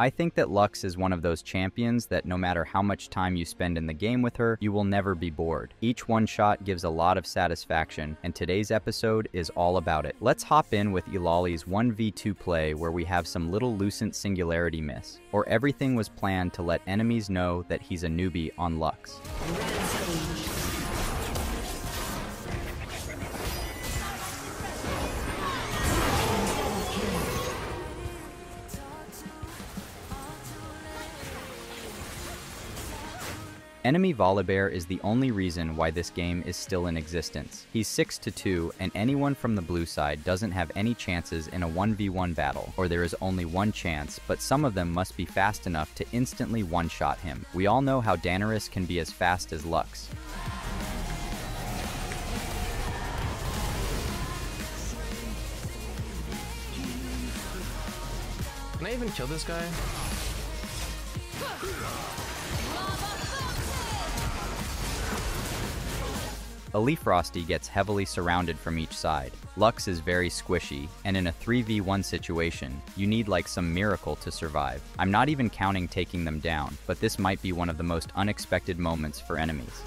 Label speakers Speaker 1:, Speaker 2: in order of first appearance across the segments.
Speaker 1: I think that Lux is one of those champions that no matter how much time you spend in the game with her, you will never be bored. Each one shot gives a lot of satisfaction, and today's episode is all about it. Let's hop in with Eulali's 1v2 play where we have some little Lucent Singularity miss, or everything was planned to let enemies know that he's a newbie on Lux. Enemy Volibear is the only reason why this game is still in existence. He's 6 to 2 and anyone from the blue side doesn't have any chances in a 1v1 battle, or there is only one chance, but some of them must be fast enough to instantly one-shot him. We all know how Danaris can be as fast as Lux.
Speaker 2: Can I even kill this guy?
Speaker 1: Aleafrosty gets heavily surrounded from each side. Lux is very squishy, and in a 3v1 situation, you need like some miracle to survive. I'm not even counting taking them down, but this might be one of the most unexpected moments for enemies.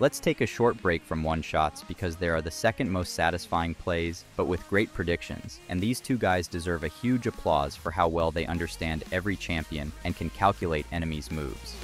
Speaker 1: Let's take a short break from one-shots because they are the second most satisfying plays, but with great predictions, and these two guys deserve a huge applause for how well they understand every champion and can calculate enemies' moves.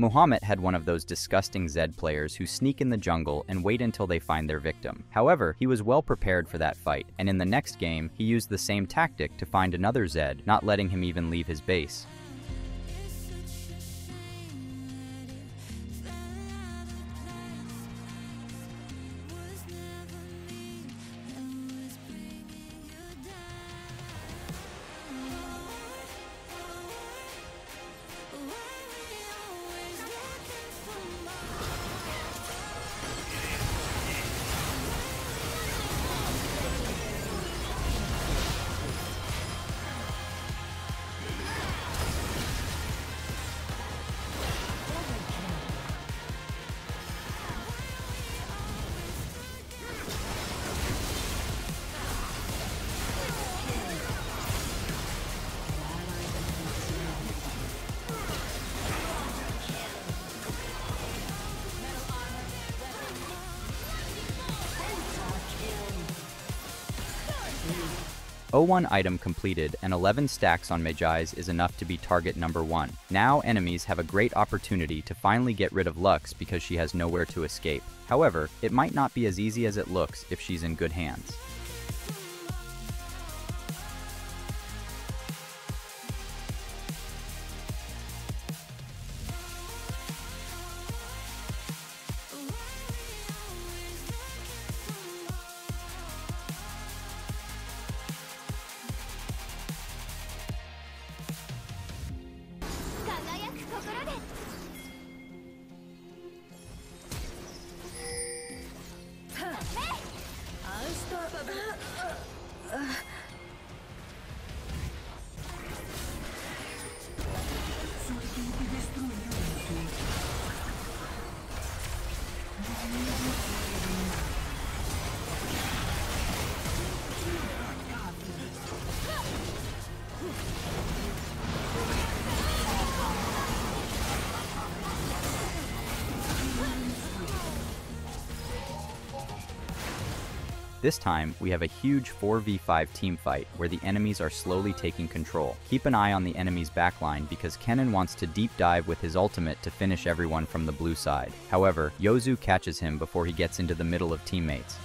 Speaker 1: Muhammad had one of those disgusting Zed players who sneak in the jungle and wait until they find their victim. However, he was well prepared for that fight, and in the next game, he used the same tactic to find another Zed, not letting him even leave his base. O1 item completed and 11 stacks on Mejai's is enough to be target number 1. Now enemies have a great opportunity to finally get rid of Lux because she has nowhere to escape. However, it might not be as easy as it looks if she's in good hands. This time, we have a huge 4v5 team fight where the enemies are slowly taking control. Keep an eye on the enemy's backline because Kennen wants to deep dive with his ultimate to finish everyone from the blue side. However, Yozu catches him before he gets into the middle of teammates.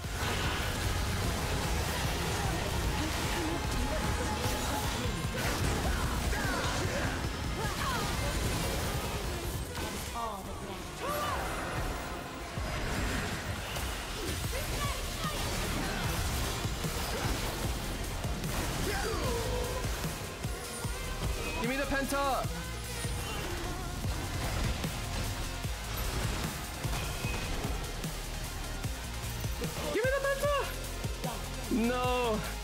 Speaker 2: Penta! Give me the penta! No!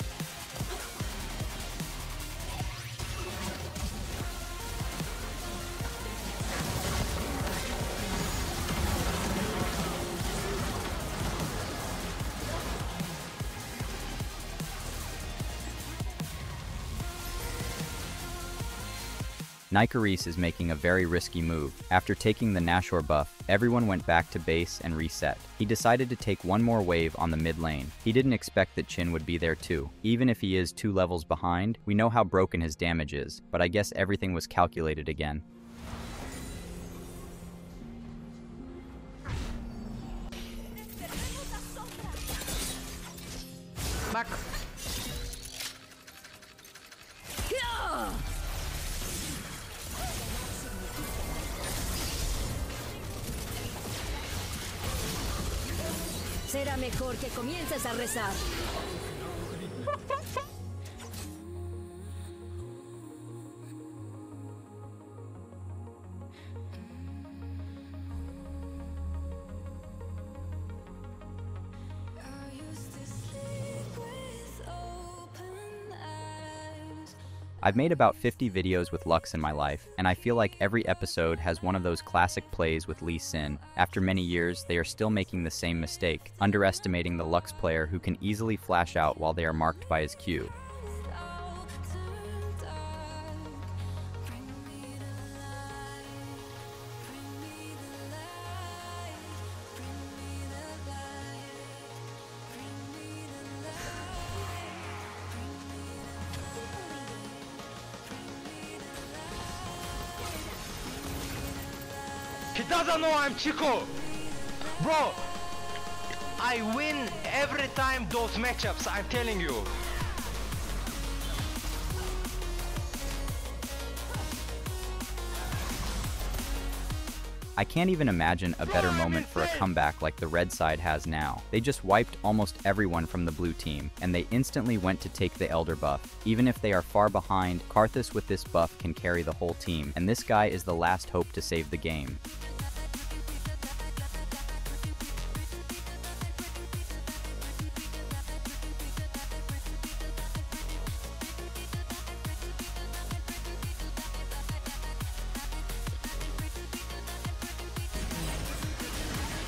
Speaker 1: Nycarice is making a very risky move. After taking the Nashor buff, everyone went back to base and reset. He decided to take one more wave on the mid lane. He didn't expect that Jhin would be there too. Even if he is two levels behind, we know how broken his damage is, but I guess everything was calculated again.
Speaker 3: Será mejor que comiences a rezar.
Speaker 1: I've made about 50 videos with Lux in my life, and I feel like every episode has one of those classic plays with Lee Sin. After many years, they are still making the same mistake, underestimating the Lux player who can easily flash out while they are marked by his Q.
Speaker 4: He doesn't know I'm Chico! Bro! I win every time those matchups, I'm telling you.
Speaker 1: I can't even imagine a better moment for a comeback like the red side has now. They just wiped almost everyone from the blue team, and they instantly went to take the Elder buff. Even if they are far behind, Karthus with this buff can carry the whole team, and this guy is the last hope to save the game.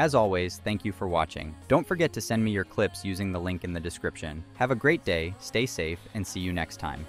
Speaker 1: As always, thank you for watching. Don't forget to send me your clips using the link in the description. Have a great day, stay safe, and see you next time.